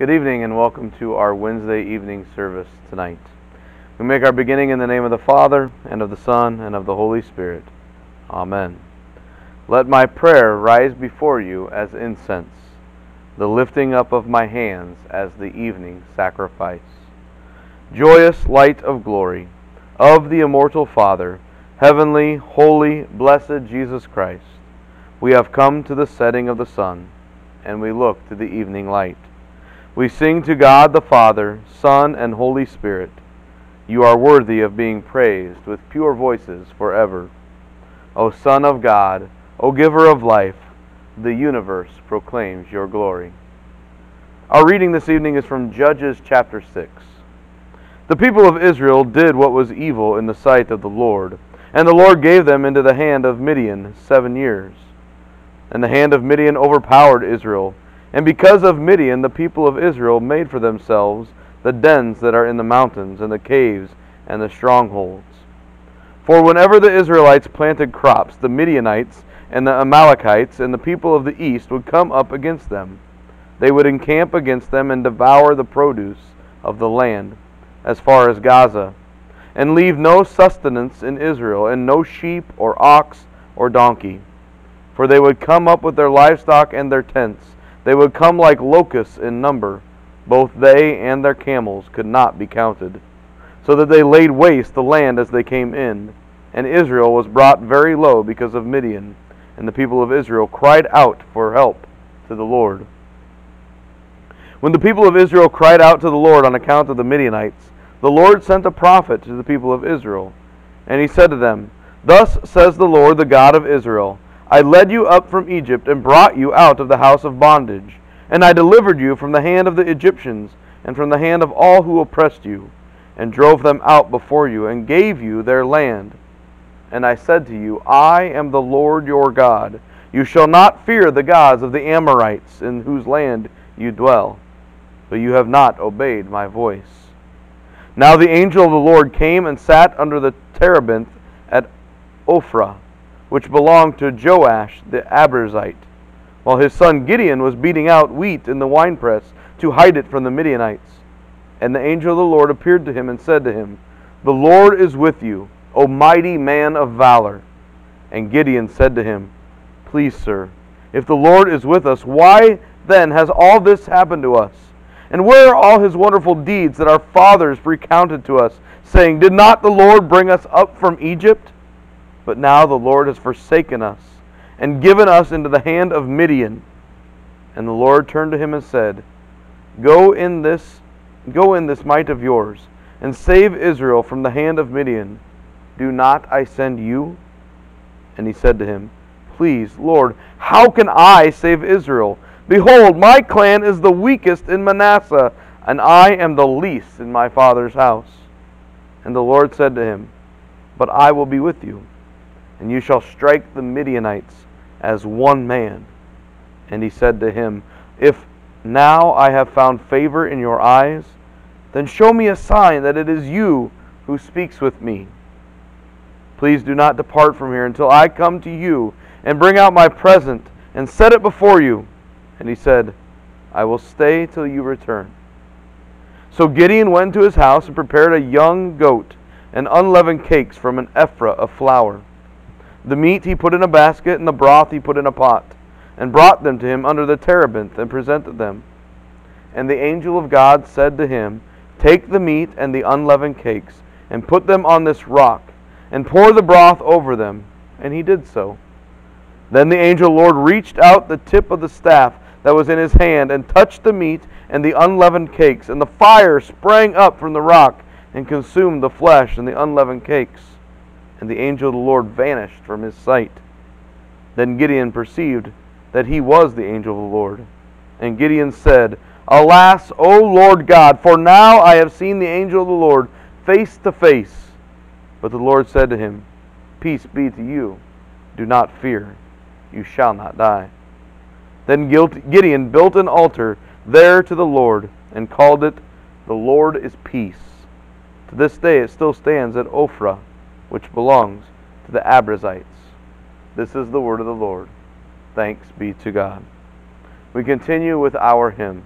Good evening and welcome to our Wednesday evening service tonight. We make our beginning in the name of the Father, and of the Son, and of the Holy Spirit. Amen. Let my prayer rise before you as incense, the lifting up of my hands as the evening sacrifice. Joyous light of glory, of the immortal Father, heavenly, holy, blessed Jesus Christ, we have come to the setting of the sun, and we look to the evening light. We sing to God the Father, Son, and Holy Spirit. You are worthy of being praised with pure voices forever. O Son of God, O Giver of life, the universe proclaims your glory. Our reading this evening is from Judges chapter 6. The people of Israel did what was evil in the sight of the Lord, and the Lord gave them into the hand of Midian seven years. And the hand of Midian overpowered Israel, and because of Midian the people of Israel made for themselves the dens that are in the mountains, and the caves, and the strongholds. For whenever the Israelites planted crops, the Midianites and the Amalekites and the people of the east would come up against them. They would encamp against them and devour the produce of the land as far as Gaza, and leave no sustenance in Israel, and no sheep, or ox, or donkey. For they would come up with their livestock and their tents. They would come like locusts in number. Both they and their camels could not be counted. So that they laid waste the land as they came in. And Israel was brought very low because of Midian. And the people of Israel cried out for help to the Lord. When the people of Israel cried out to the Lord on account of the Midianites, the Lord sent a prophet to the people of Israel. And he said to them, Thus says the Lord, the God of Israel I led you up from Egypt and brought you out of the house of bondage. And I delivered you from the hand of the Egyptians and from the hand of all who oppressed you, and drove them out before you, and gave you their land. And I said to you, I am the Lord your God. You shall not fear the gods of the Amorites in whose land you dwell. But you have not obeyed my voice. Now the angel of the Lord came and sat under the terebinth at Ophrah which belonged to Joash the Abiezrite, while his son Gideon was beating out wheat in the winepress to hide it from the Midianites. And the angel of the Lord appeared to him and said to him, The Lord is with you, O mighty man of valor. And Gideon said to him, Please, sir, if the Lord is with us, why then has all this happened to us? And where are all his wonderful deeds that our fathers recounted to us, saying, Did not the Lord bring us up from Egypt? But now the Lord has forsaken us and given us into the hand of Midian. And the Lord turned to him and said, Go in this go in this might of yours, and save Israel from the hand of Midian. Do not I send you? And he said to him, Please, Lord, how can I save Israel? Behold, my clan is the weakest in Manasseh, and I am the least in my father's house. And the Lord said to him, But I will be with you and you shall strike the Midianites as one man. And he said to him, If now I have found favor in your eyes, then show me a sign that it is you who speaks with me. Please do not depart from here until I come to you and bring out my present and set it before you. And he said, I will stay till you return. So Gideon went to his house and prepared a young goat and unleavened cakes from an ephah of flour. The meat he put in a basket, and the broth he put in a pot, and brought them to him under the terebinth, and presented them. And the angel of God said to him, Take the meat and the unleavened cakes, and put them on this rock, and pour the broth over them. And he did so. Then the angel Lord reached out the tip of the staff that was in his hand, and touched the meat and the unleavened cakes, and the fire sprang up from the rock, and consumed the flesh and the unleavened cakes and the angel of the Lord vanished from his sight. Then Gideon perceived that he was the angel of the Lord. And Gideon said, Alas, O Lord God, for now I have seen the angel of the Lord face to face. But the Lord said to him, Peace be to you. Do not fear. You shall not die. Then Gideon built an altar there to the Lord and called it, The Lord is Peace. To this day it still stands at Ophrah which belongs to the Abiezrites. This is the word of the Lord. Thanks be to God. We continue with our hymn.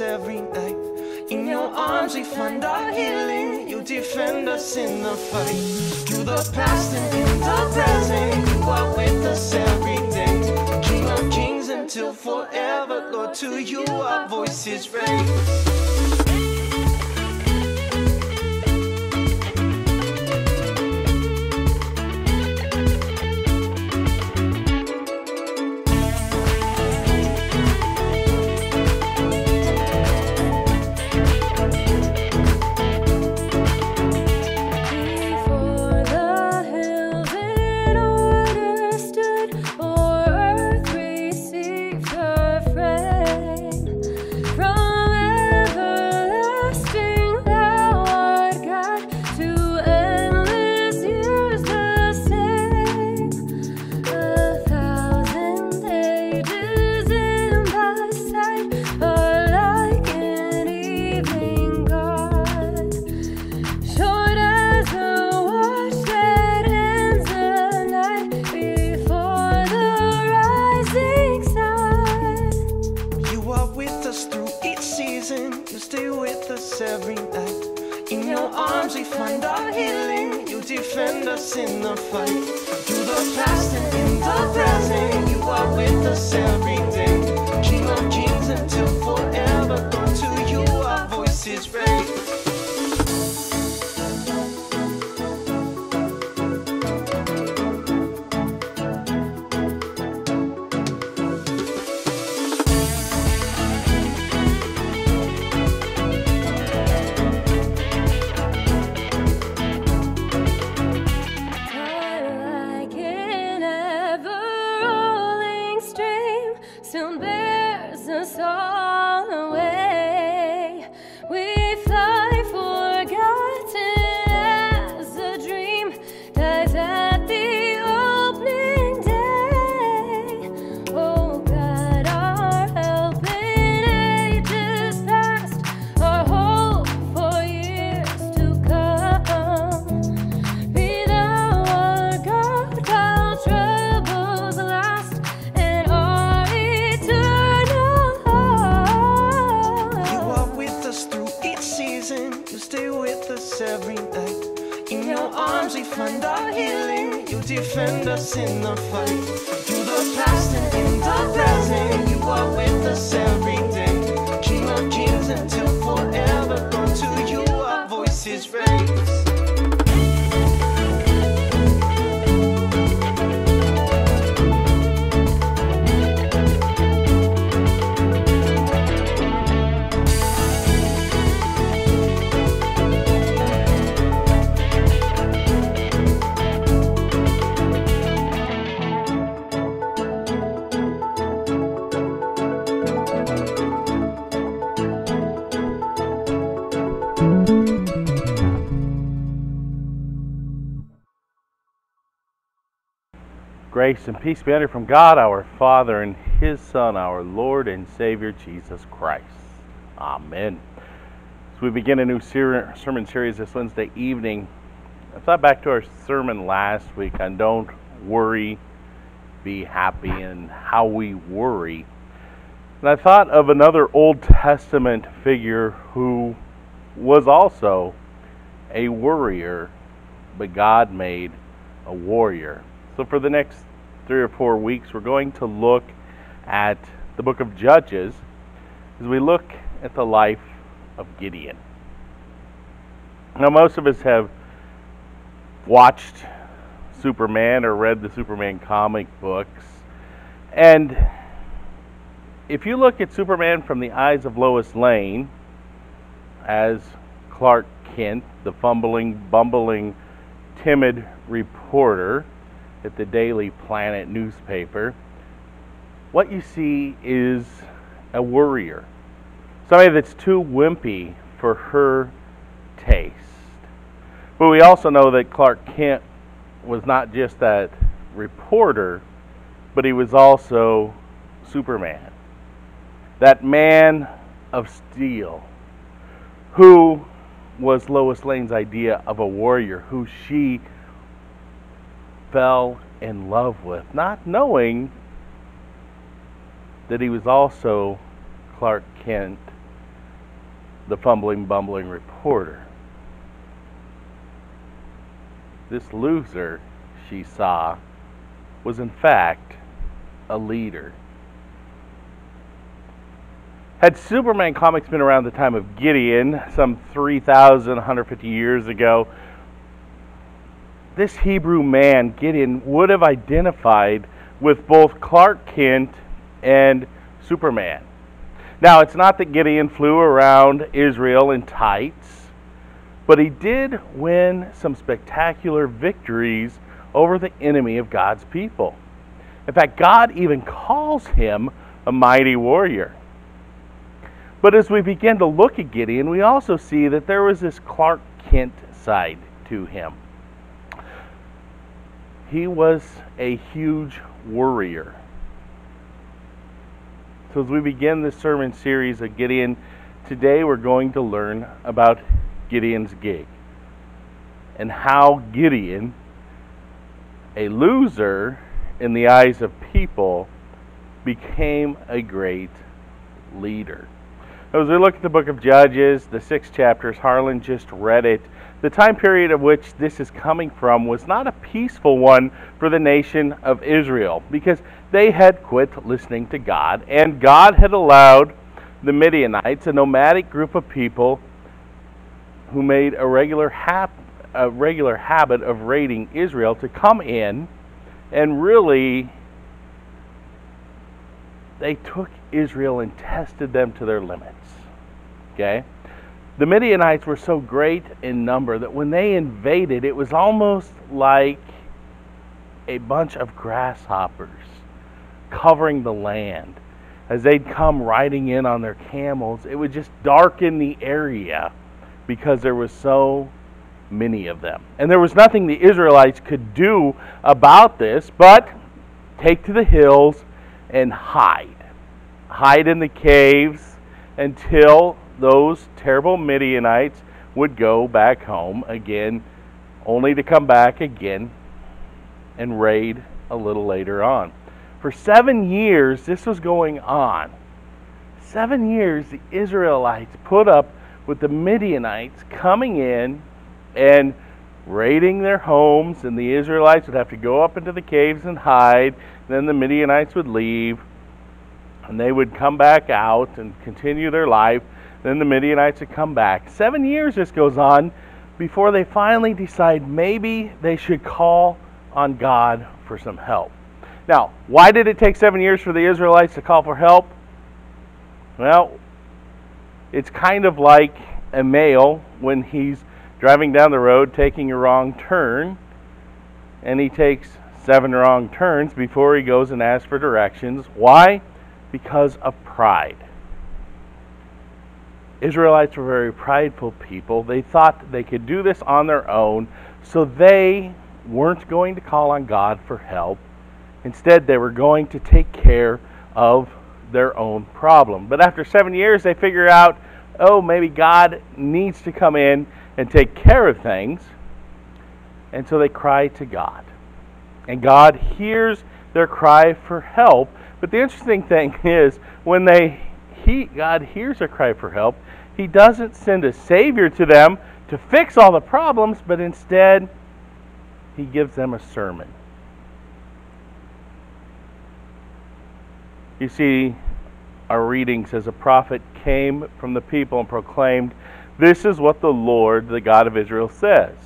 Every night. In your arms we find our healing. You defend us in the fight. Through the past and in the present, you are with us every day. King of kings until forever, Lord. To you our voices raise. Defend us in the fight. Grace and peace be you from God our Father and His Son, our Lord and Savior Jesus Christ. Amen. As we begin a new ser- sermon series this Wednesday evening, I thought back to our sermon last week on don't worry, be happy, and how we worry. And I thought of another Old Testament figure who was also a worrier, but God made a warrior. So, for the next three or four weeks, we're going to look at the book of Judges as we look at the life of Gideon. Now, most of us have watched Superman or read the Superman comic books. And if you look at Superman from the eyes of Lois Lane as Clark Kent, the fumbling, bumbling, timid reporter at the Daily Planet newspaper, what you see is a worrier. Somebody that's too wimpy for her taste. But we also know that Clark Kent was not just that reporter, but he was also Superman. That man of steel who was Lois Lane's idea of a warrior who she fell in love with, not knowing that he was also Clark Kent, the fumbling, bumbling reporter. This loser she saw was, in fact, a leader. Had Superman comics been around the time of Gideon, some 3,150 years ago, this Hebrew man, Gideon, would have identified with both Clark Kent and Superman. Now, it's not that Gideon flew around Israel in tights, but he did win some spectacular victories over the enemy of God's people. In fact, God even calls him a mighty warrior. But as we begin to look at Gideon, we also see that there was this Clark Kent side to him. He was a huge worrier. So, as we begin this sermon series of Gideon, today we're going to learn about Gideon's gig and how Gideon, a loser in the eyes of people, became a great leader. As we look at the book of Judges, the six chapters, Harlan just read it. The time period of which this is coming from was not a peaceful one for the nation of Israel because they had quit listening to God, and God had allowed the Midianites, a nomadic group of people who made a regular, hap- a regular habit of raiding Israel, to come in and really they took Israel and tested them to their limits. Okay? The Midianites were so great in number that when they invaded, it was almost like a bunch of grasshoppers covering the land. As they'd come riding in on their camels, it would just darken the area because there was so many of them. And there was nothing the Israelites could do about this but take to the hills and hide. Hide in the caves until those terrible Midianites would go back home again, only to come back again and raid a little later on. For seven years, this was going on. Seven years, the Israelites put up with the Midianites coming in and raiding their homes, and the Israelites would have to go up into the caves and hide. Then the Midianites would leave, and they would come back out and continue their life. Then the Midianites would come back. Seven years this goes on before they finally decide maybe they should call on God for some help. Now, why did it take seven years for the Israelites to call for help? Well, it's kind of like a male when he's driving down the road taking a wrong turn, and he takes seven wrong turns before he goes and asks for directions. Why? Because of pride. Israelites were very prideful people. They thought they could do this on their own, so they weren't going to call on God for help. Instead, they were going to take care of their own problem. But after seven years, they figure out, oh, maybe God needs to come in and take care of things. And so they cry to God. And God hears their cry for help. But the interesting thing is, when they he, God hears their cry for help, He doesn't send a Savior to them to fix all the problems, but instead, He gives them a sermon. You see, our reading says a prophet came from the people and proclaimed, This is what the Lord, the God of Israel, says.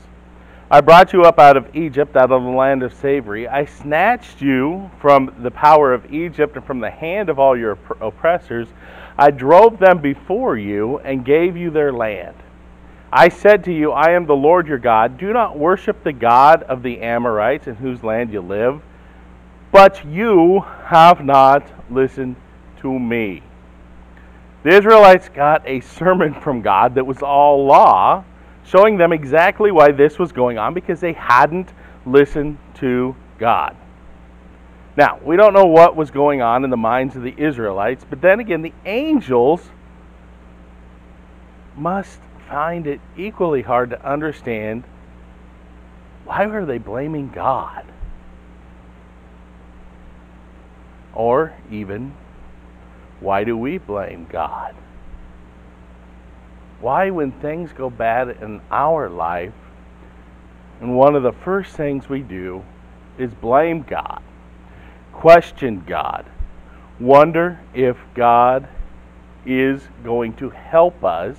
I brought you up out of Egypt, out of the land of Savory. I snatched you from the power of Egypt and from the hand of all your oppressors. I drove them before you and gave you their land. I said to you, I am the Lord your God. Do not worship the God of the Amorites in whose land you live. But you have not listened to me. The Israelites got a sermon from God that was all law, showing them exactly why this was going on because they hadn't listened to God. Now, we don't know what was going on in the minds of the Israelites, but then again, the angels must find it equally hard to understand why were they blaming God? Or even, why do we blame God? why, when things go bad in our life, and one of the first things we do is blame God, question God, wonder if God is going to help us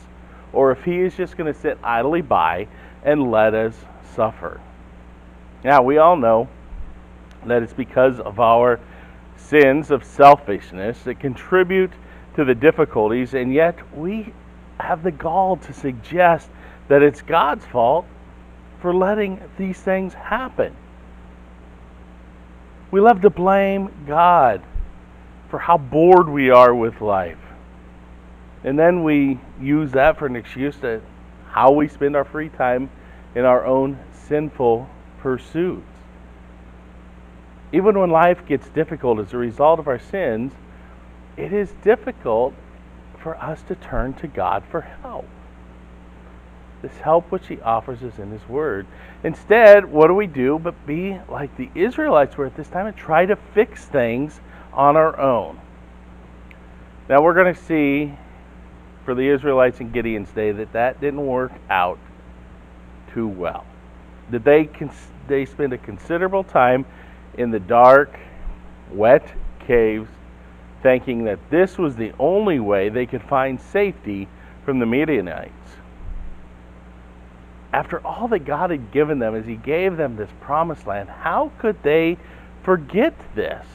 or if He is just going to sit idly by and let us suffer. Now, we all know that it's because of our sins of selfishness that contribute to the difficulties, and yet we have the gall to suggest that it's God's fault for letting these things happen. We love to blame God for how bored we are with life. And then we use that for an excuse to how we spend our free time in our own sinful pursuits. Even when life gets difficult as a result of our sins, it is difficult for us to turn to God for help. This help which He offers us in His Word. Instead, what do we do but be like the Israelites were at this time and try to fix things on our own? Now, we're going to see for the Israelites in Gideon's day that that didn't work out too well. That they, they spend a considerable time in the dark, wet caves thinking that this was the only way they could find safety from the Midianites. After all that God had given them as He gave them this promised land, how could they forget this?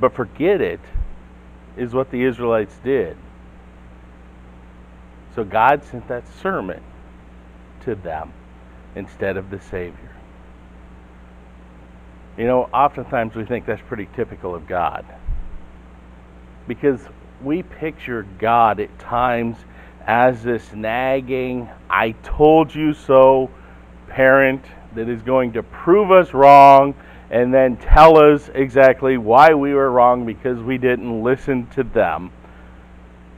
But forget it is what the Israelites did. So God sent that sermon to them instead of the Savior. You know, oftentimes we think that's pretty typical of God. Because we picture God at times as this nagging, I told you so parent that is going to prove us wrong and then tell us exactly why we were wrong because we didn't listen to them.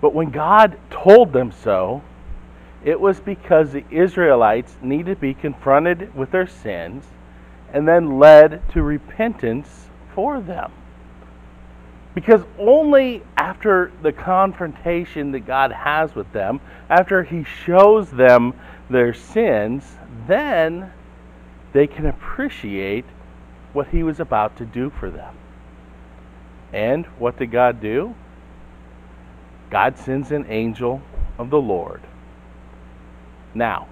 But when God told them so, it was because the Israelites needed to be confronted with their sins and then led to repentance for them. Because only after the confrontation that God has with them, after He shows them their sins, then they can appreciate what He was about to do for them. And what did God do? God sends an angel of the Lord. Now,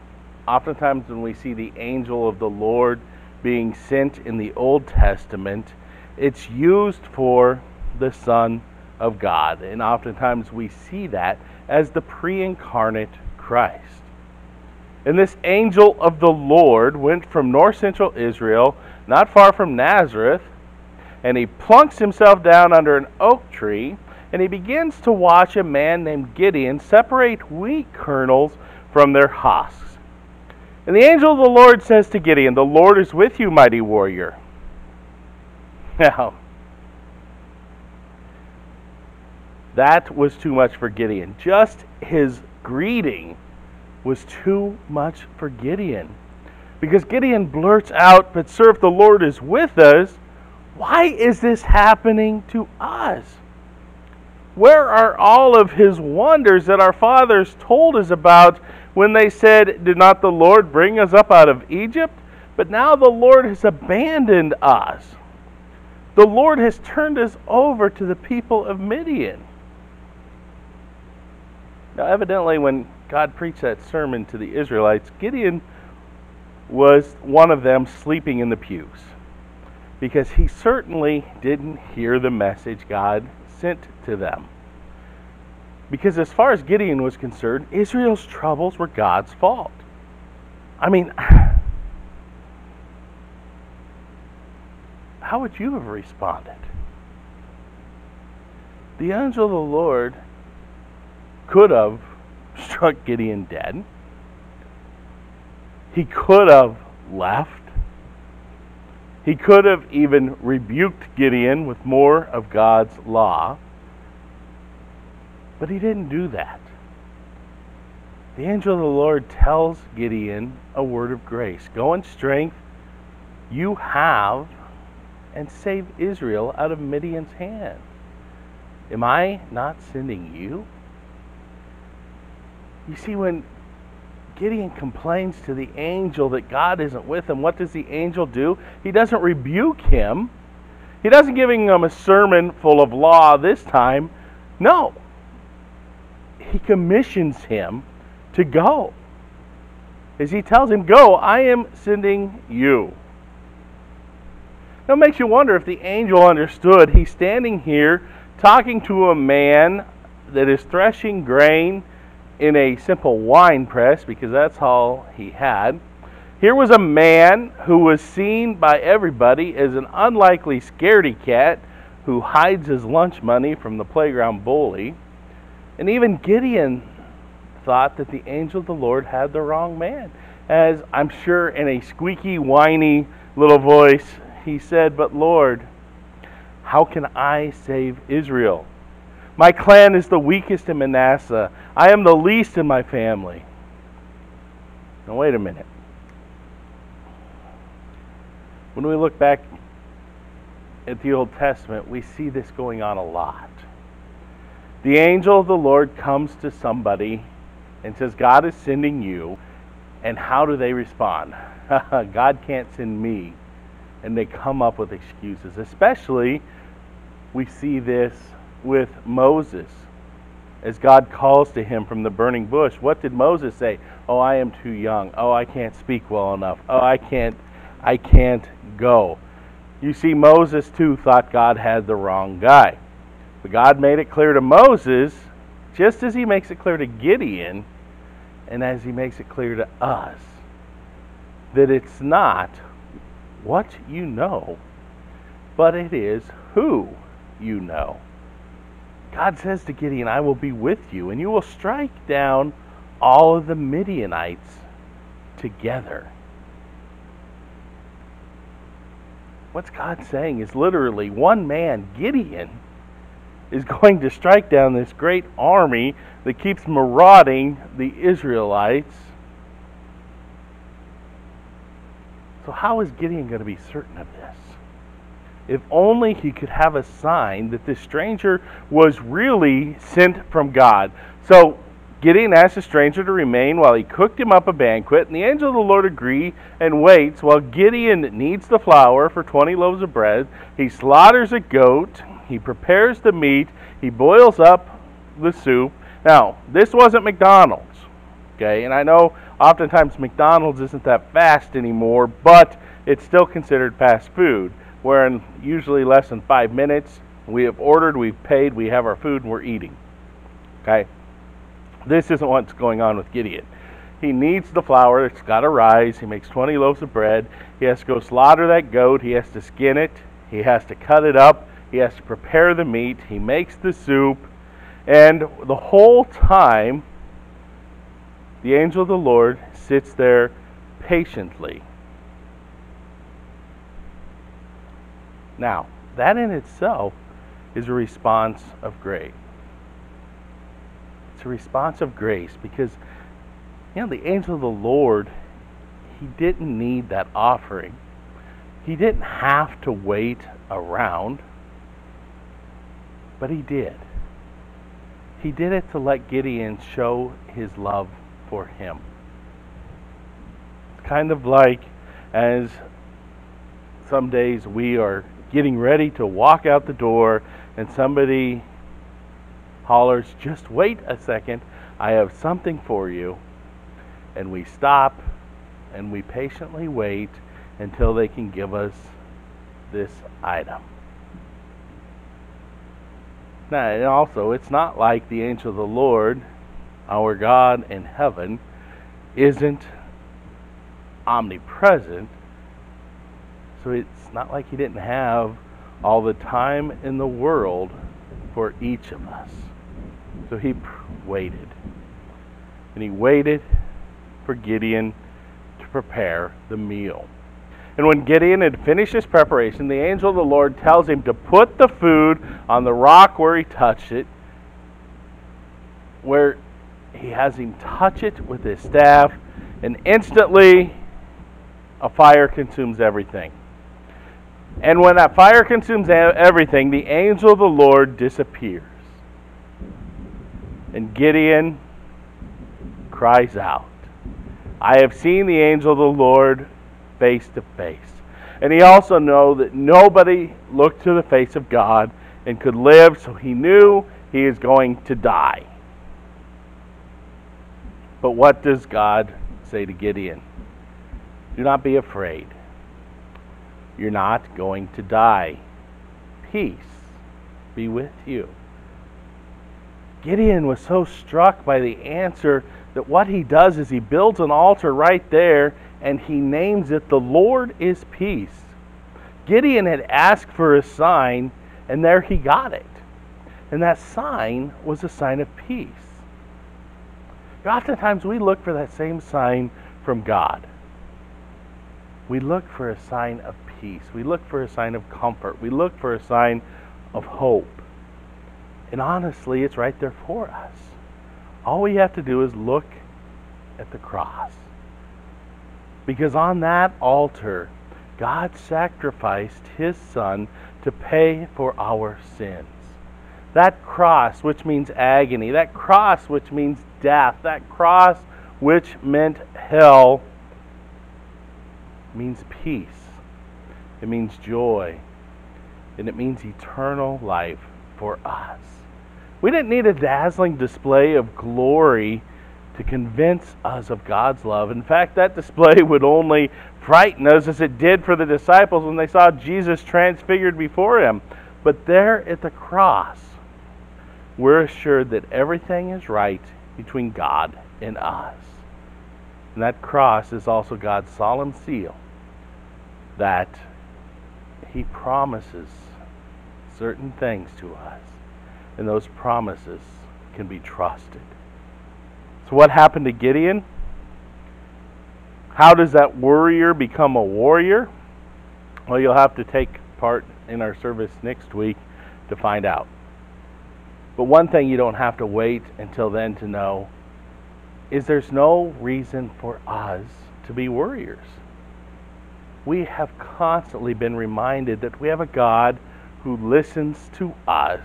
oftentimes when we see the angel of the Lord being sent in the Old Testament, it's used for the Son of God. And oftentimes we see that as the pre incarnate Christ. And this angel of the Lord went from north central Israel, not far from Nazareth, and he plunks himself down under an oak tree, and he begins to watch a man named Gideon separate wheat kernels from their husks. And the angel of the Lord says to Gideon, The Lord is with you, mighty warrior. Now, that was too much for Gideon. Just his greeting was too much for Gideon. Because Gideon blurts out, But sir, if the Lord is with us, why is this happening to us? Where are all of his wonders that our fathers told us about when they said, Did not the Lord bring us up out of Egypt? But now the Lord has abandoned us. The Lord has turned us over to the people of Midian. Now, evidently, when God preached that sermon to the Israelites, Gideon was one of them sleeping in the pews because he certainly didn't hear the message God sent to them. Because as far as Gideon was concerned, Israel's troubles were God's fault. I mean, how would you have responded? The angel of the Lord could have struck Gideon dead. He could have left. He could have even rebuked Gideon with more of God's law. But he didn't do that. The angel of the Lord tells Gideon a word of grace Go in strength, you have, and save Israel out of Midian's hand. Am I not sending you? You see, when Gideon complains to the angel that God isn't with him, what does the angel do? He doesn't rebuke him. He doesn't give him a sermon full of law this time. No. He commissions him to go. As he tells him, Go, I am sending you. Now it makes you wonder if the angel understood. He's standing here talking to a man that is threshing grain in a simple wine press because that's all he had. Here was a man who was seen by everybody as an unlikely scaredy cat who hides his lunch money from the playground bully. And even Gideon thought that the angel of the Lord had the wrong man. As I'm sure in a squeaky, whiny little voice, he said, But Lord, how can I save Israel? My clan is the weakest in Manasseh. I am the least in my family. Now, wait a minute. When we look back at the Old Testament, we see this going on a lot. The angel of the Lord comes to somebody and says, God is sending you. And how do they respond? God can't send me. And they come up with excuses. Especially, we see this with Moses. As God calls to him from the burning bush, what did Moses say? Oh, I am too young. Oh, I can't speak well enough. Oh, I can't I can't go. You see Moses too thought God had the wrong guy. But God made it clear to Moses, just as he makes it clear to Gideon, and as he makes it clear to us, that it's not what you know, but it is who you know. God says to Gideon, I will be with you, and you will strike down all of the Midianites together. What's God saying is literally one man, Gideon, is going to strike down this great army that keeps marauding the Israelites. So, how is Gideon going to be certain of this? If only he could have a sign that this stranger was really sent from God. So Gideon asked the stranger to remain while he cooked him up a banquet, and the angel of the Lord agrees and waits while Gideon kneads the flour for 20 loaves of bread. He slaughters a goat, he prepares the meat, he boils up the soup. Now, this wasn't McDonald's, okay? And I know oftentimes McDonald's isn't that fast anymore, but it's still considered fast food where in usually less than five minutes, we have ordered, we've paid, we have our food, and we're eating. Okay? This isn't what's going on with Gideon. He kneads the flour, it's got to rise. He makes 20 loaves of bread. He has to go slaughter that goat, he has to skin it, he has to cut it up, he has to prepare the meat, he makes the soup, and the whole time, the angel of the Lord sits there patiently Now, that in itself is a response of grace. It's a response of grace because, you know, the angel of the Lord, he didn't need that offering. He didn't have to wait around, but he did. He did it to let Gideon show his love for him. It's kind of like as some days we are getting ready to walk out the door, and somebody hollers, Just wait a second, I have something for you. And we stop and we patiently wait until they can give us this item. Now, and also, it's not like the angel of the Lord, our God in heaven, isn't omnipresent. So it's not like he didn't have all the time in the world for each of us. So he waited. And he waited for Gideon to prepare the meal. And when Gideon had finished his preparation, the angel of the Lord tells him to put the food on the rock where he touched it, where he has him touch it with his staff, and instantly a fire consumes everything. And when that fire consumes everything, the angel of the Lord disappears. And Gideon cries out, I have seen the angel of the Lord face to face. And he also knew that nobody looked to the face of God and could live, so he knew he is going to die. But what does God say to Gideon? Do not be afraid. You're not going to die. Peace be with you. Gideon was so struck by the answer that what he does is he builds an altar right there and he names it The Lord is Peace. Gideon had asked for a sign, and there he got it. And that sign was a sign of peace. Oftentimes we look for that same sign from God. We look for a sign of peace. We look for a sign of comfort. We look for a sign of hope. And honestly, it's right there for us. All we have to do is look at the cross. Because on that altar, God sacrificed his son to pay for our sins. That cross, which means agony, that cross, which means death, that cross, which meant hell, means peace. It means joy. And it means eternal life for us. We didn't need a dazzling display of glory to convince us of God's love. In fact, that display would only frighten us as it did for the disciples when they saw Jesus transfigured before him. But there at the cross, we're assured that everything is right between God and us. And that cross is also God's solemn seal that He promises certain things to us, and those promises can be trusted. So, what happened to Gideon? How does that warrior become a warrior? Well, you'll have to take part in our service next week to find out. But one thing you don't have to wait until then to know is there's no reason for us to be warriors. We have constantly been reminded that we have a God who listens to us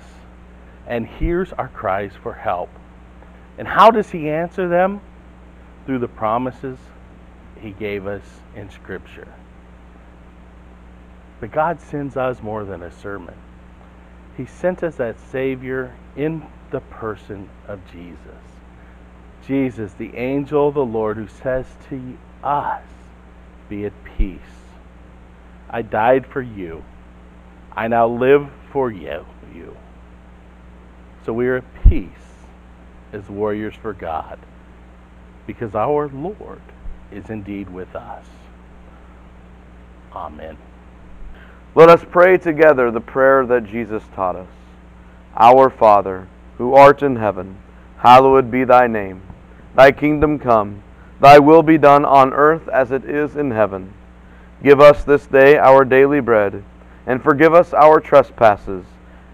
and hears our cries for help. And how does he answer them? Through the promises he gave us in Scripture. But God sends us more than a sermon. He sent us that Savior in the person of Jesus. Jesus, the angel of the Lord, who says to us, Be at peace. I died for you. I now live for you. you. So we are at peace as warriors for God because our Lord is indeed with us. Amen. Let us pray together the prayer that Jesus taught us. Our Father, who art in heaven, hallowed be thy name. Thy kingdom come, thy will be done on earth as it is in heaven. Give us this day our daily bread, and forgive us our trespasses,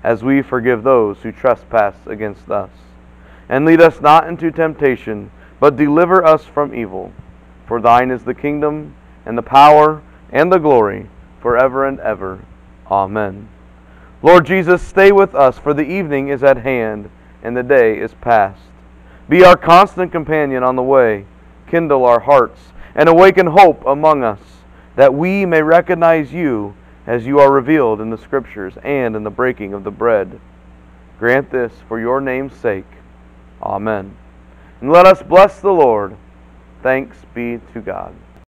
as we forgive those who trespass against us. And lead us not into temptation, but deliver us from evil. For thine is the kingdom, and the power, and the glory, forever and ever. Amen. Lord Jesus, stay with us, for the evening is at hand, and the day is past. Be our constant companion on the way, kindle our hearts, and awaken hope among us, that we may recognize you as you are revealed in the Scriptures and in the breaking of the bread. Grant this for your name's sake. Amen. And let us bless the Lord. Thanks be to God.